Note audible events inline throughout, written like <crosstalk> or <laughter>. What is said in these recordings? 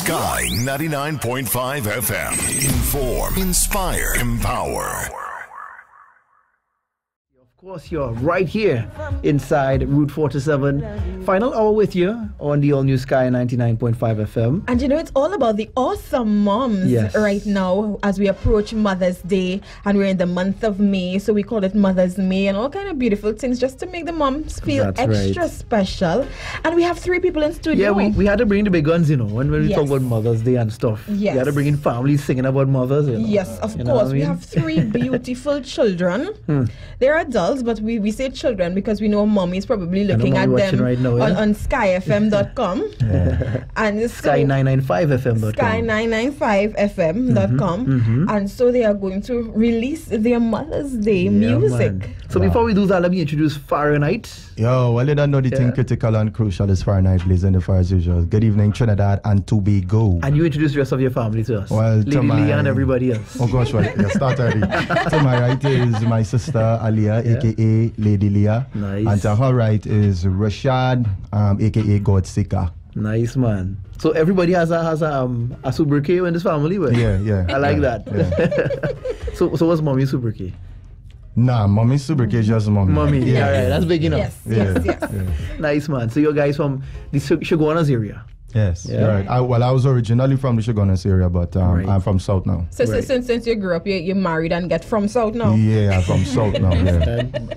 Sky 99.5 FM. Inform, inspire, empower. Course, you're right here inside Route 47. Final hour with you on the all new Sky 99.5 FM. And you know, it's all about the awesome moms Yes. right now as we approach Mother's Day and we're in the month of May. So we call it Mother's May and all kind of beautiful things just to make the moms feel That's extra right. special. And we have three people in studio. Yeah, we, we had to bring the big guns, you know, when, when we talk about Mother's Day and stuff. Yes. We had to bring in families singing about mothers. You know. Yes, of course. I We mean? have three <laughs> beautiful children. Hmm. They're adults, but we, we say children because we know mommy is probably looking at them right now, on, yeah? on skyfm.com. <laughs> and so, Sky995FM.com. sky995fm.com Mm-hmm, and so they are going to release their mother's day Yeah, music man. So before we do that, let me introduce Farenite. Yo, well, you don't know the Yeah. thing critical and crucial is Farenite blazing the fire as far as usual. Good evening, Trinidad and Tobago. And you introduce the rest of your family to us. Well, to Lady my- Leah and everybody else. Oh gosh, well, yeah, start already. <laughs> to my right is my sister Aliyah, Yeah. aka Lady Leah. Nice. And to her right is Rashad, um, aka God Seeker. Nice man. So everybody has a has a um, a sobriquet in this family, but Yeah, yeah. I like yeah, that. <laughs> <laughs> so so what's mommy's sobriquet? Nah, mommy Subrike is just mommy. Mommy. Yeah, all right, that's big enough. yes Yeah, yes yes yeah. Nice man. So you guys from the Shug- Chaguanas area. Yes, Yeah. right. I, well, I was originally from the Chaguanas area, but um, Right. I'm from South now. so, so since, since you grew up you, you married and get from south now Yeah, I'm from South now. Yeah. <laughs>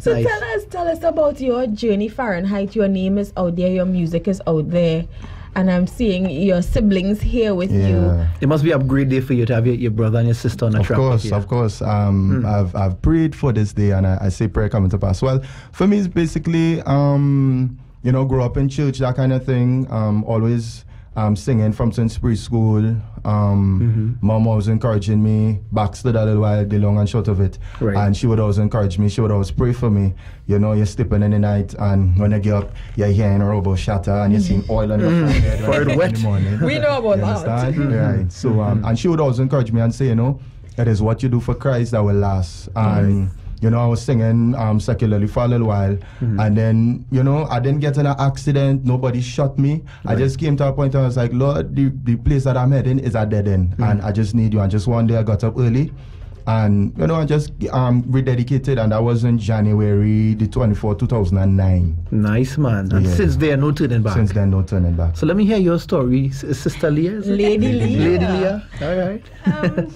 so Nice. tell us tell us about your journey farenite your name is out there your music is out there and i'm seeing your siblings here with you yeah. It must be a great day for you to have your, your brother and your sister on a Of track. course, with you. of course. Um, I've I've prayed for this day, and I, I say prayer coming to pass. Well, for me, it's basically um, you know, grow up in church, that kind of thing. Um, always um, singing from since preschool. Um, Mom always encouraging me. Backstood a little while, the long and short of it. Right. And she would always encourage me. She would always pray for me. You know, you're sleeping in the night, and when you get up, you're hearing a robo shatter, and you're seeing oil on your forehead when Forehead get wet. in the morning. We know about You that. understand? Right. So, um, and she would always encourage me and say, you know, it is what you do for Christ that will last. And, you know, I was singing um, secularly for a little while. And then, you know, I didn't get in an accident. Nobody shot me. I just came to a point where I was like, Lord, the, the place that I'm heading is a dead end. And I just need you. And just one day I got up early. And, you know, I just um, rededicated. And that was in January the 24th, 2009. Nice man. And Yeah. since there, no turning back. Since then, no turning back. So let me hear your story, S- Sister Leah. is? Lady Leah. Lady Leah. <laughs> All right. um,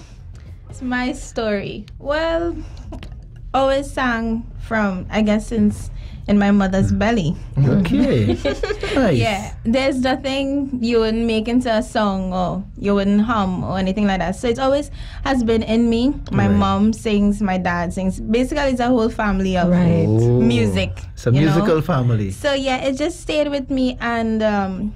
it's my story. Well, always sang from I guess since in my mother's belly. Okay. <laughs> nice. Yeah, there's nothing you wouldn't make into a song or you wouldn't hum or anything like that. So it always has been in me. My Right. mom sings, my dad sings. Basically, it's a whole family of Right. Oh. music. It's a you know? musical family. So yeah, it just stayed with me. And um,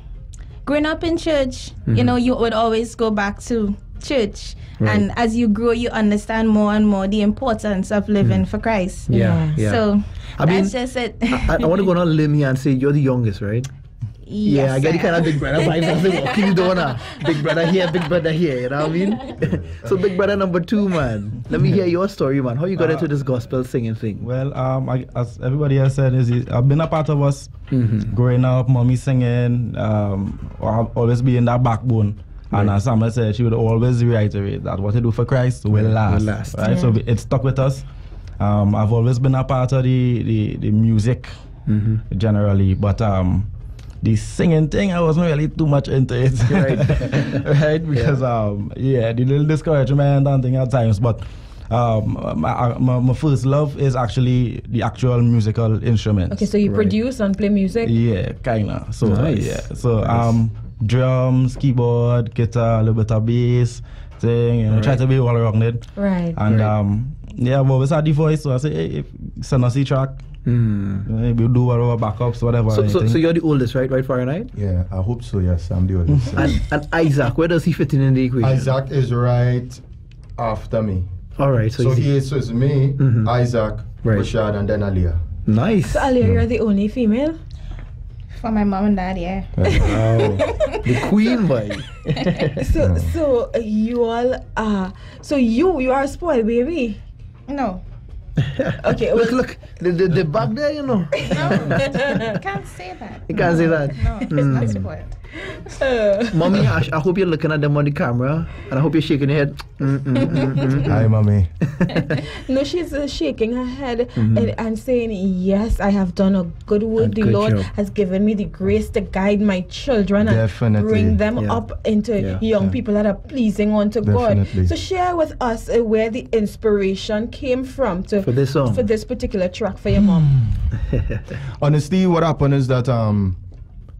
growing up in church, you know, you would always go back to church. Right. And as you grow, you understand more and more the importance of living for Christ. Yeah. Yeah. So I mean, that's just it. I, I want to go on a limb here and say you're the youngest, right? yeah, I get the kind of big brother vibes as they walking the door now. Big brother here, big brother here, you know what I mean? <laughs> so big brother number two, man. Let me hear your story, man. How you got Uh, into this gospel singing thing? Well, um, I, as everybody has said, is I've been a part of us Mm-hmm. growing up. Mommy singing, um, I'll always be in that backbone. And Right. as Summer said, she would always reiterate that what you do for Christ will last. last. Right? So it stuck with us. Um, I've always been a part of the the, the music Mm-hmm. generally, but um, the singing thing, I wasn't really too much into it. <laughs> Right. <laughs> right? Because um, yeah, the little discouragement and thing at times, but. Um, my, my, my first love is actually the actual musical instrument. okay so you Right. produce and play music Yeah, kinda. So Nice. yeah, so Nice. um, drums, keyboard, guitar, a little bit of bass, thing. You know, try to be all rounded. right And Right. um, yeah, I've always had the voice, so I say, hey, if send us the track, Hmm. uh, we'll do whatever backups, whatever. So, so, so you're the oldest, right? Right, Farenite? Yeah, I hope so. Yes, I'm the oldest. <laughs> And, and Isaac, where does he fit in in the equation? Isaac is right after me. All right, so, So he's he is, so it's me, Mhm. Isaac, Right. Rashad, and then Aliyah. nice. so Alia, you're the only female For my mom and dad, yeah. Wow. the <laughs> queen, boy. <laughs> so so uh, you all uh so you you are a spoiled baby No. <laughs> okay Look, well, look, the, the, the back there, you know. No. can't say that. You can't say that. No, it's not spoiled. <laughs> Mommy, I, I hope you're looking at them on the camera, and I hope you're shaking your head. Mm, mm, mm. Hi, mommy. <laughs> No, she's uh, shaking her head and, and saying, Yes, I have done a good work. The good Lord job. has given me the grace to guide my children and bring them Yeah. up into Yeah. young Yeah. people that are pleasing unto God. So, share with us uh, where the inspiration came from to, For this song. for this particular track for your mom. <laughs> Honestly, what happened is that um,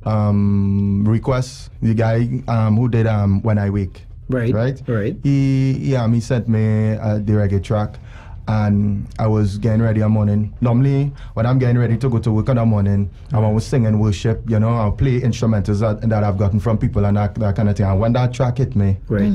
um, request the guy um who did um when I wake. Right, Right. right. He yeah he sent me uh, the reggae track. And I was getting ready in the morning. Normally, when I'm getting ready to go to work in the morning, I'm always singing worship, you know, I'll play instrumentals that, that I've gotten from people and that, that kind of thing. And when that track hit me, Right.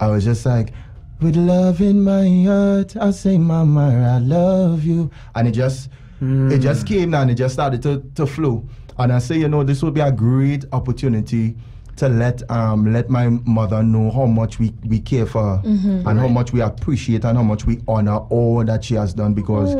I was just like, with love in my heart, I say, Mama, I love you. And it just, it just came and it just started to, to flow. And I say, you know, this would be a great opportunity to let um let my mother know how much we, we care for her and how much we appreciate and how much we honor all that she has done because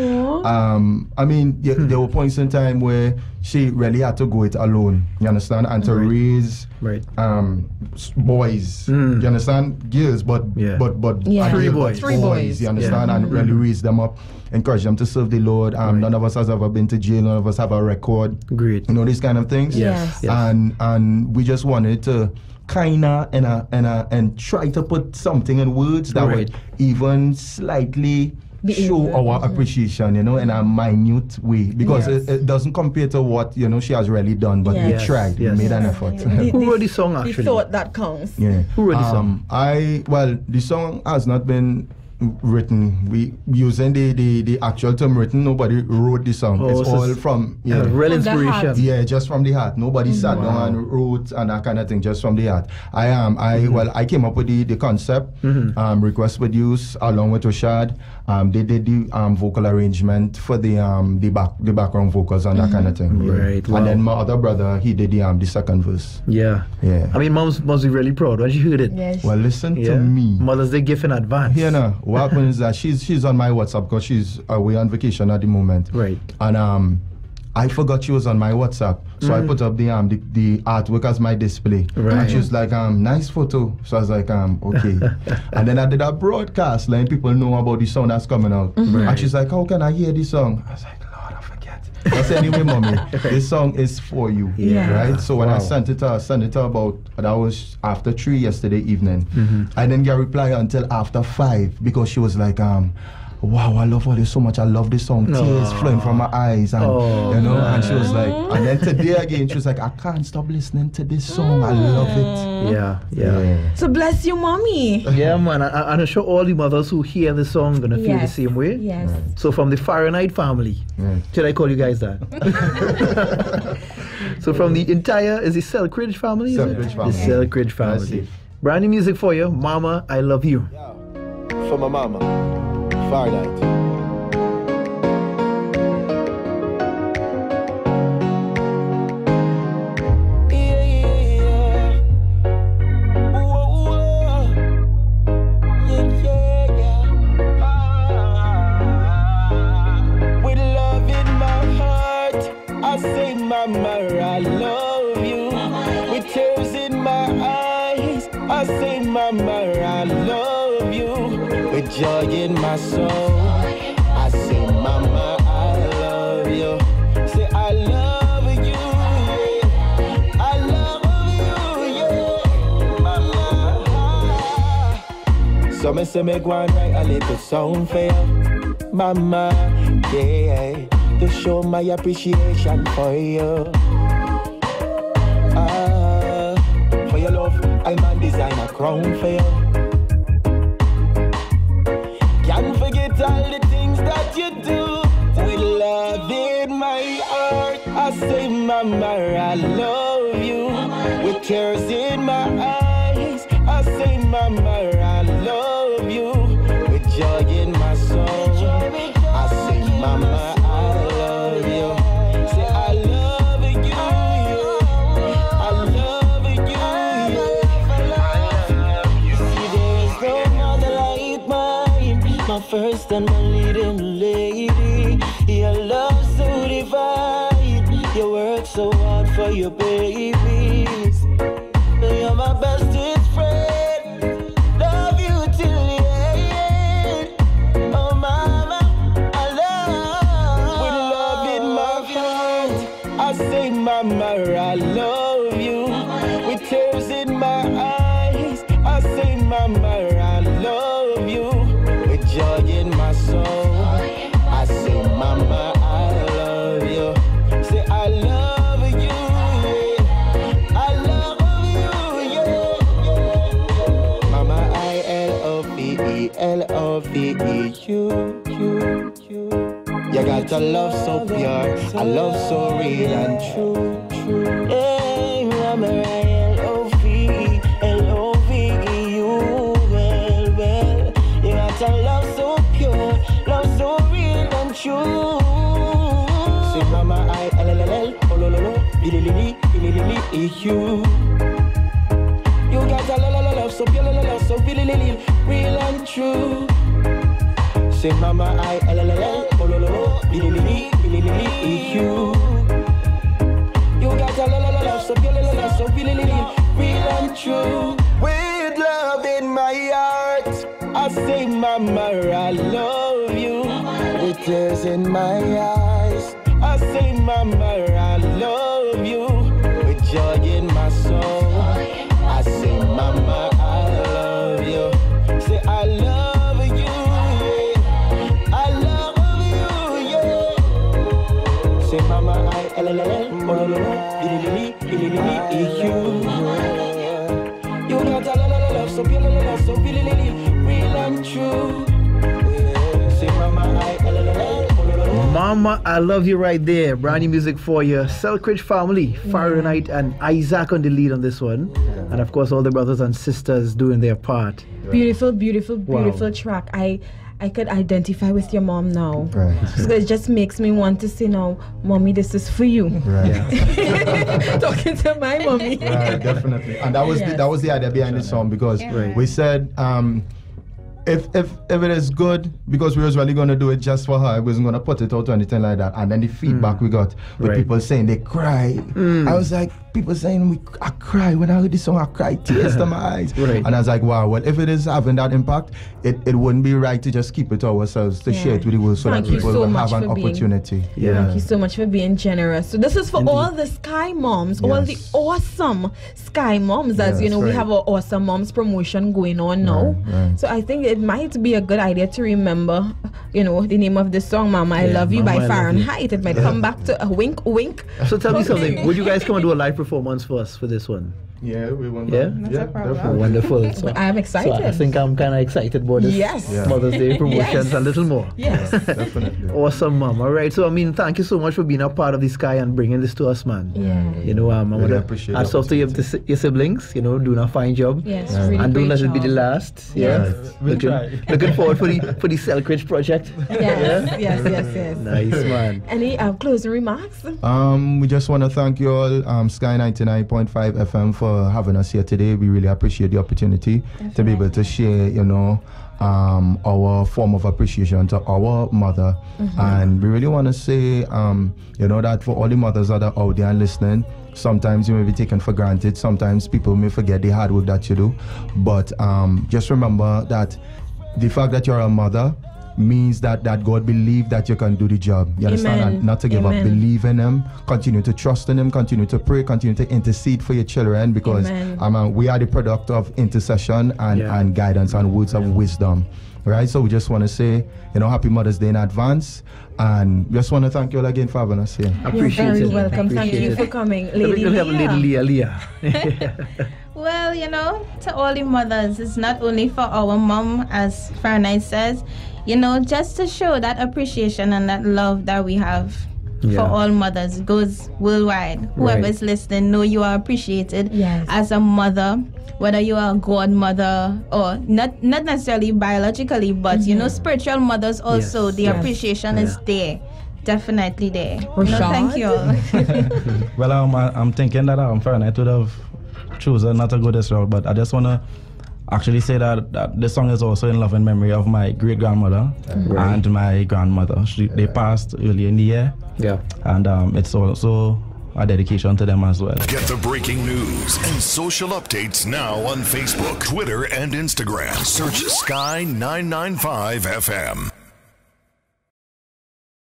um I mean y- there were points in time where she really had to go it alone. You understand? And to raise Right. um boys. Mm. You understand? Girls, but Yeah. but but Yeah. Three boys. Three boys. You understand? And really raise them up, encourage them to serve the Lord. Um, Right. none of us has ever been to jail. None of us have a record. Great. You know these kind of things. Yes. Yes. And and we just wanted to kinda and a and a and try to put something in words that Right. would even slightly Be show our appreciation, you know, in a minute way because Yes. it, it doesn't compare to what you know she has really done, but we tried, Yes. we made an effort. The- Who wrote the song, The actually? thought that counts. Yeah. Who wrote the song? Um, I well, the song has not been written. We using the, the, the actual term written. Nobody wrote the song. Oh, it's so all from Yeah, yeah. real From inspiration. Yeah, just from the heart. Nobody sat Wow. down and wrote and that kind of thing, just from the heart. I am. I well, I came up with the, the concept. Um, request produce along with Rashad. Um, they did the um, vocal arrangement for the um the back the background vocals and that kind of thing. Yeah. Right, wow. And then my other brother, he did the um the second verse. Yeah. Yeah. I mean, mom's must be really proud when she heard it. Yes. well, listen Yeah. to me. Mother's Day gift in advance. Here now, what happens is that she's she's on my WhatsApp because she's away on vacation at the moment. Right. And um, I forgot she was on my WhatsApp, so I put up the um the, the artwork as my display. Right. And she was like, um, nice photo. So I was like, um, okay. <laughs> and then I did a broadcast, letting people know about the song that's coming out. Right. And she's like, how can I hear this song? I was like, I said, anyway, mommy, <laughs> this song is for you. Yeah. Right. So when I sent it to her, sent it to her about that was after three yesterday evening. Mm-hmm. I didn't get a reply until after five because she was like, um, wow, I love all this so much. I love this song. Tears flowing from my eyes. And Oh, you know, and she was like, and then today again, she was like, I can't stop listening to this song. I love it. Mm. Yeah, yeah. So bless you, mommy. Yeah, man. I, I- I'm sure all the mothers who hear the song are gonna feel the same way. Yes. So from the Farenite family, Yeah. should I call you guys that? <laughs> so from the entire is the Selkridge family? is it? Selkridge family. The Selkridge family. Brand new music for you, Mama. I love you. For my mama, Farenite. Soul, I say, Mama, I love you. Say, I love you. yeah. I love you, yeah. Mama. So me say go and write a little song for you, Mama, yeah, to show my appreciation for you. Ah, for your love, I man design a crown for you. Love you. With tears in my eyes, I say, I You work so hard for your babies. You're my best you, you, you. You got a love so pure, a love so real and true, true. Hey, Mama, L-O-V-E, L-O-V-E, you, well, well. You got a love so pure, love so real and true. Say, Mama, I, L-L-L-L, oh-lo-lo-lo, li-li-li-li, li-li-li-li, you. You got a love so pure, la so real and true. Say mama I L L L L oh lo lo lo li li li li li li li you. You got la la la so la la la real and true. With love in my heart, I say mama I love you. With tears in my eyes, I say mama I love you. Mama, I love you right there. Brand new music for you. Selkridge family, Farenite and Isaac on the lead on this one. And of course, all the brothers and sisters doing their part. Beautiful, beautiful, Wow. beautiful track. I I could identify with your mom now. Right. <laughs> So it just makes me want to say now, mommy, this is for you. Right. <laughs> Talking to my mommy. right, definitely. And that was the, that was the idea behind the song because we said um, if if if it is good because we was really gonna do it just for her, we wasn't gonna put it out or anything like that. And then the feedback mm. we got with Right. people saying they cry. Mm. I was like, people saying we I cry when I heard this song, I cry tears to my <laughs> eyes. Right. And I was like, wow, well if it is having that impact, it, it wouldn't be right to just keep it to ourselves to share it with the world so Thank that people so will have an for being- opportunity. Yeah. Thank you so much for being generous. So this is for all the Sky Moms, all the awesome Sky Moms. As you Yes, know, we have our awesome moms promotion going on now. Right, right. So I think it might be a good idea to remember, you know, the name of this song, "Mama I Yeah, Love You" Mama, by I Love You. Farenite. It might come back to a wink, wink. So tell me something. <laughs> Would you guys come and do a live performance for us for this one? Yeah, we want Yeah? Not a problem. definitely. Wonderful. <laughs> So, I'm so excited. I think I'm kind of excited about this Yes. Yeah. Mother's Day <laughs> promotions Yes. and a little more. yes. Definitely. Awesome, mom. All right. So, I mean, thank you so much for being a part of the sky and bringing this to us, man. Yeah. You know, um, I Really want appreciate to hats the off to your, your siblings, you know, doing a fine job. Yes. Yeah. Really and don't great let it be the last. Yeah. Right. We'll looking, try. <laughs> looking forward for the for the Selkridge project. Yes. Yes. Yes. Yes. Nice, man. Any uh, closing remarks? Um, we just want to thank you all, um, Sky 99.5 FM, for having us here today. We really appreciate the opportunity to be able to share, you know, um, our form of appreciation to our mother. And we really want to say, um, you know, that for all the mothers that are out there and listening, sometimes you may be taken for granted. Sometimes people may forget the hard work that you do. But um, just remember that the fact that you're a mother means that, that God believe that you can do the job. You understand? Amen. And not to give up. Believe in Him. Continue to trust in Him. Continue to pray. Continue to intercede for your children because Amen. uh, we are the product of intercession and, Yeah. and guidance and words of wisdom. Right? So we just want to say, you know, Happy Mother's Day in advance. And just want to thank you all again for having us here. Appreciate You're very it. welcome. Thank you it. for coming, Let Lady let me have a Leah. little Leah, Leah. <laughs> <laughs> Well, you know, to all the mothers, it's not only for our mom, as Farenite says, you know, just to show that appreciation and that love that we have Yeah. for all mothers goes worldwide. Whoever Right. is listening, know you are appreciated Yes. as a mother, whether you are a godmother or not not necessarily biologically, but mm-hmm. you know, spiritual mothers also, Yes. the Yes. appreciation Yeah. is there. Definitely there. No, Rashad? thank you. <laughs> Well, um, I, I'm thinking that um, Farenite would have chosen not to go this route, but I just want to actually say that, that this song is also in love and memory of my great grandmother and my grandmother. She, they passed early in the year, yeah. and um, it's also a dedication to them as well. Get the breaking news and social updates now on Facebook, Twitter, and Instagram. Search Sky 995 FM.